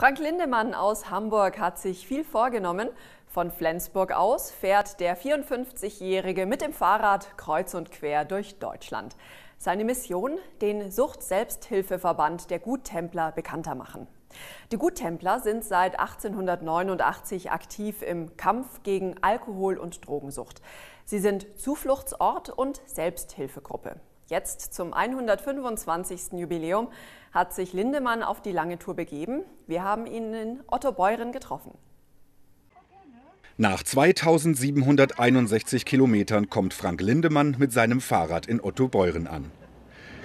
Frank Lindemann aus Hamburg hat sich viel vorgenommen. Von Flensburg aus fährt der 54-Jährige mit dem Fahrrad kreuz und quer durch Deutschland. Seine Mission, den Sucht-Selbsthilfeverband der Guttempler bekannter machen. Die Guttempler sind seit 1889 aktiv im Kampf gegen Alkohol- und Drogensucht. Sie sind Zufluchtsort und Selbsthilfegruppe. Jetzt zum 125. Jubiläum hat sich Lindemann auf die lange Tour begeben. Wir haben ihn in Ottobeuren getroffen. Nach 2761 Kilometern kommt Frank Lindemann mit seinem Fahrrad in Ottobeuren an.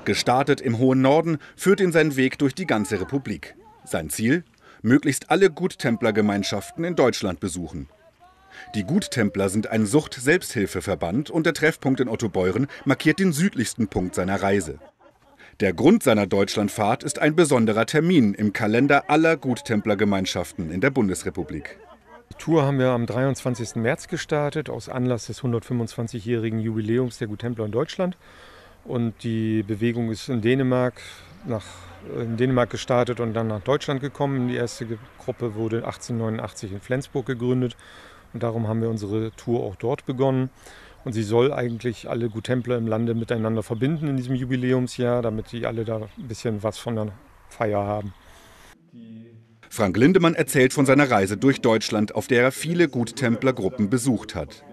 Gestartet im hohen Norden führt ihn sein Weg durch die ganze Republik. Sein Ziel? Möglichst alle Guttemplergemeinschaften in Deutschland besuchen. Die Guttempler sind ein Sucht-Selbsthilfeverband und der Treffpunkt in Ottobeuren markiert den südlichsten Punkt seiner Reise. Der Grund seiner Deutschlandfahrt ist ein besonderer Termin im Kalender aller Guttemplergemeinschaften in der Bundesrepublik. Die Tour haben wir am 23. März gestartet, aus Anlass des 125-jährigen Jubiläums der Guttempler in Deutschland. Und die Bewegung ist in Dänemark, nach, in Dänemark gestartet und dann nach Deutschland gekommen. Die erste Gruppe wurde 1889 in Flensburg gegründet und darum haben wir unsere Tour auch dort begonnen. Und sie soll eigentlich alle Guttempler im Lande miteinander verbinden in diesem Jubiläumsjahr, damit die alle da ein bisschen was von der Feier haben. Frank Lindemann erzählt von seiner Reise durch Deutschland, auf der er viele Guttemplergruppen besucht hat.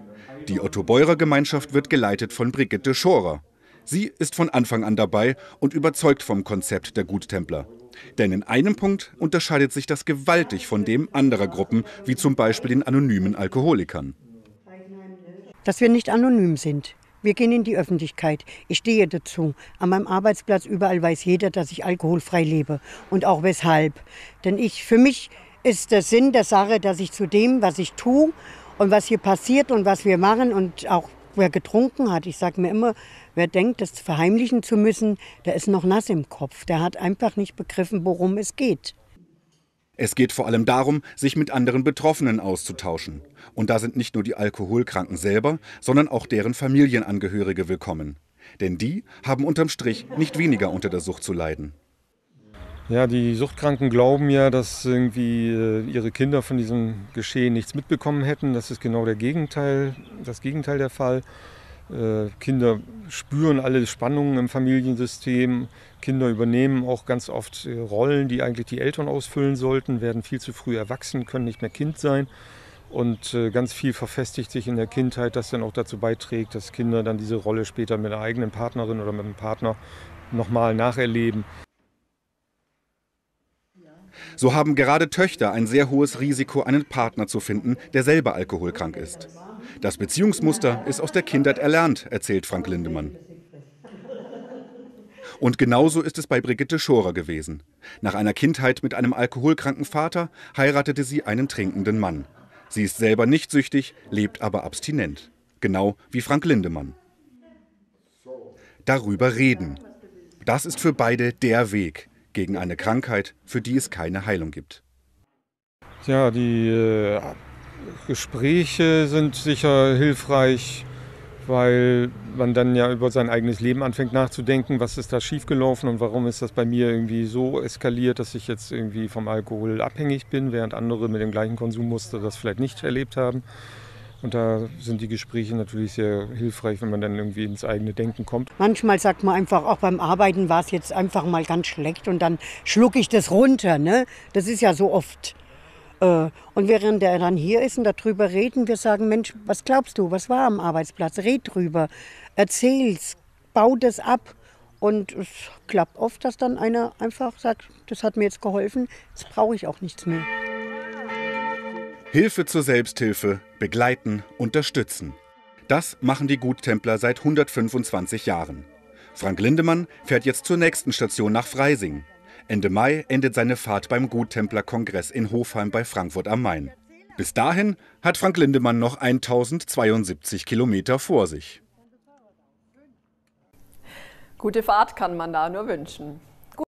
Die Otto-Beurer-Gemeinschaft wird geleitet von Brigitte Schorer. Sie ist von Anfang an dabei und überzeugt vom Konzept der Guttempler. Denn in einem Punkt unterscheidet sich das gewaltig von dem anderer Gruppen, wie zum Beispiel den anonymen Alkoholikern. Dass wir nicht anonym sind. Wir gehen in die Öffentlichkeit. Ich stehe dazu. An meinem Arbeitsplatz überall weiß jeder, dass ich alkoholfrei lebe und auch weshalb. Denn ich, für mich ist der Sinn der Sache, dass ich zu dem, was ich tue und was hier passiert und was wir machen und auch wer getrunken hat, ich sage mir immer, wer denkt, das verheimlichen zu müssen, der ist noch nass im Kopf. Der hat einfach nicht begriffen, worum es geht. Es geht vor allem darum, sich mit anderen Betroffenen auszutauschen. Und da sind nicht nur die Alkoholkranken selber, sondern auch deren Familienangehörige willkommen. Denn die haben unterm Strich nicht weniger unter der Sucht zu leiden. Ja, die Suchtkranken glauben ja, dass irgendwie äh, ihre Kinder von diesem Geschehen nichts mitbekommen hätten. Das ist genau der Gegenteil, das Gegenteil der Fall. Äh, Kinder spüren alle Spannungen im Familiensystem. Kinder übernehmen auch ganz oft äh, Rollen, die eigentlich die Eltern ausfüllen sollten, werden viel zu früh erwachsen, können nicht mehr Kind sein. Und ganz viel verfestigt sich in der Kindheit, das dann auch dazu beiträgt, dass Kinder dann diese Rolle später mit der eigenen Partnerin oder mit dem Partner nochmal nacherleben. So haben gerade Töchter ein sehr hohes Risiko, einen Partner zu finden, der selber alkoholkrank ist. Das Beziehungsmuster ist aus der Kindheit erlernt, erzählt Frank Lindemann. Und genauso ist es bei Brigitte Schorer gewesen. Nach einer Kindheit mit einem alkoholkranken Vater heiratete sie einen trinkenden Mann. Sie ist selber nicht süchtig, lebt aber abstinent. Genau wie Frank Lindemann. Darüber reden. Das ist für beide der Weg gegen eine Krankheit, für die es keine Heilung gibt. Ja, die äh, Gespräche sind sicher hilfreich, weil man dann ja über sein eigenes Leben anfängt nachzudenken, was ist da schiefgelaufen und warum ist das bei mir irgendwie so eskaliert, dass ich jetzt irgendwie vom Alkohol abhängig bin, während andere mit dem gleichen Konsummuster das vielleicht nicht erlebt haben. Und da sind die Gespräche natürlich sehr hilfreich, wenn man dann irgendwie ins eigene Denken kommt. Manchmal sagt man einfach, auch beim Arbeiten war es jetzt einfach mal ganz schlecht und dann schlucke ich das runter. Ne? Das ist ja so oft. Äh, und während er dann hier ist und darüber reden, wir sagen, Mensch, was glaubst du, was war am Arbeitsplatz? Red drüber, erzähl's, bau das ab. Und es klappt oft, dass dann einer einfach sagt, das hat mir jetzt geholfen, jetzt brauche ich auch nichts mehr. Hilfe zur Selbsthilfe, begleiten, unterstützen. Das machen die Guttempler seit 125 Jahren. Frank Lindemann fährt jetzt zur nächsten Station nach Freising. Ende Mai endet seine Fahrt beim Guttempler-Kongress in Hofheim bei Frankfurt am Main. Bis dahin hat Frank Lindemann noch 1072 Kilometer vor sich. Gute Fahrt kann man da nur wünschen.